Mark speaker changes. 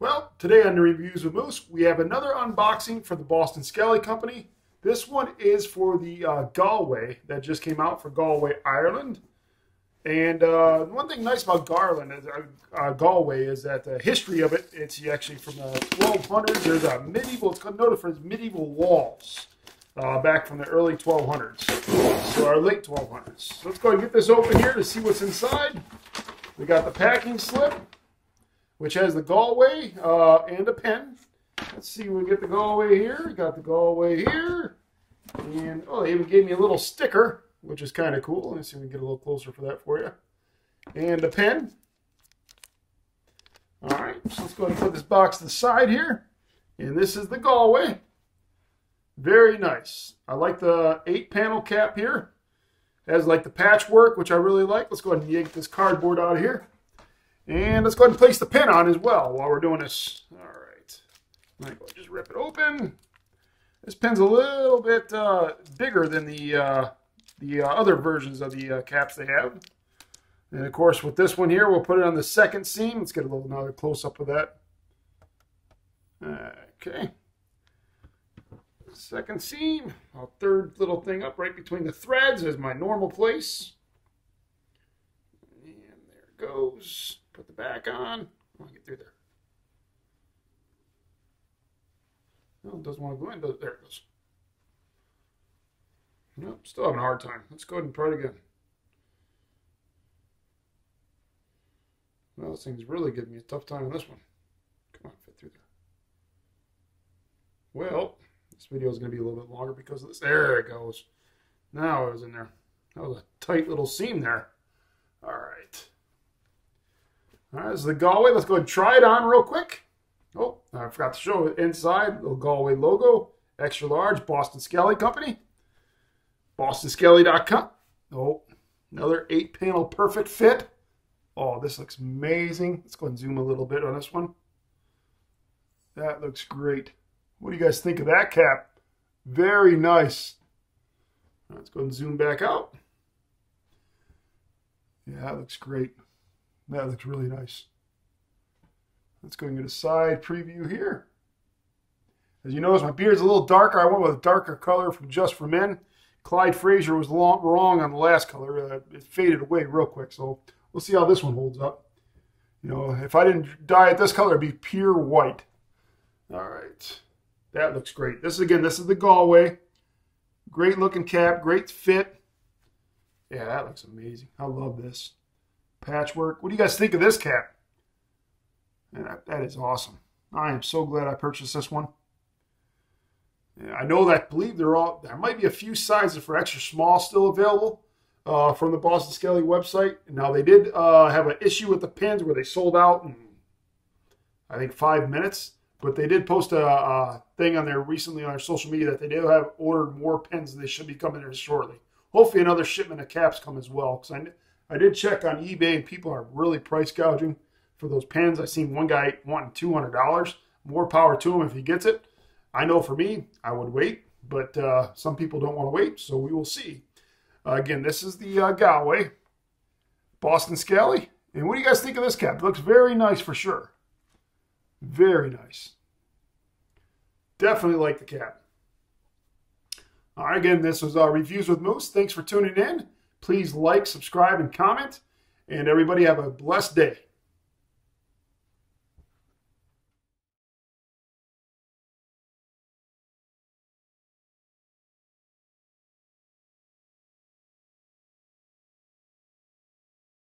Speaker 1: Well, today on the Reviews with Moose, we have another unboxing for the Boston Scally Company. This one is for the uh, Galway that just came out for Galway, Ireland. And uh, one thing nice about Garland, uh, uh Galway, is that the history of it, it's actually from the 1200s. There's a medieval, it's noted for its medieval walls uh, back from the early 1200s, so our late 1200s. So let's go and get this open here to see what's inside. We got the packing slip which has the Galway uh, and a pen. Let's see, we get the Galway here. Got the Galway here. And, oh, they even gave me a little sticker, which is kind of cool. Let's see if we can get a little closer for that for you. And a pen. All right, so let's go ahead and put this box to the side here. And this is the Galway. Very nice. I like the eight panel cap here. It has like the patchwork, which I really like. Let's go ahead and yank this cardboard out of here. And let's go ahead and place the pin on as well while we're doing this. All right. Just rip it open. This pin's a little bit uh, bigger than the uh, the uh, other versions of the uh, caps they have. And of course, with this one here, we'll put it on the second seam. Let's get a little another close-up of that. Okay. Second seam. A third little thing up right between the threads is my normal place. And there it goes. Put the back on. Want to get through there. No, it doesn't want to go in. There it goes. Nope, still having a hard time. Let's go ahead and try it again. Well, this thing's really giving me a tough time on this one. Come on, fit through there. Well, this video is going to be a little bit longer because of this. There it goes. Now it was in there. That was a tight little seam there. All right. All right, this is the Galway. Let's go and try it on real quick. Oh, I forgot to show it inside. Little Galway logo. Extra large. Boston Scally Company. BostonScally.com. Oh, another eight panel perfect fit. Oh, this looks amazing. Let's go and zoom a little bit on this one. That looks great. What do you guys think of that cap? Very nice. Let's go and zoom back out. Yeah, that looks great. That looks really nice. Let's go and get a side preview here. As you notice, my beard's a little darker. I went with a darker color from Just for Men. Clyde Frazier was long, wrong on the last color. Uh, it faded away real quick, so we'll see how this one holds up. You know, if I didn't dye it this color, it'd be pure white. All right. That looks great. This, is, again, this is the Galway. Great looking cap, great fit. Yeah, that looks amazing. I love this patchwork. What do you guys think of this cap? That, that is awesome. I am so glad I purchased this one. Yeah, I know that I believe there are all there might be a few sizes for extra small still available uh, from the Boston Scally website. Now they did uh, have an issue with the pins where they sold out in I think five minutes, but they did post a, a thing on there recently on their social media that they do have ordered more pins and they should be coming in shortly. Hopefully another shipment of caps come as well because I I did check on eBay and people are really price gouging for those pens. I seen one guy wanting $200. More power to him if he gets it. I know for me, I would wait, but uh, some people don't want to wait, so we will see. Uh, again, this is the uh, Galway Boston Scally. And what do you guys think of this cap? It looks very nice for sure. Very nice. Definitely like the cap. All right, again, this was our Reviews with Moose. Thanks for tuning in. Please like, subscribe, and comment. And everybody have a blessed day.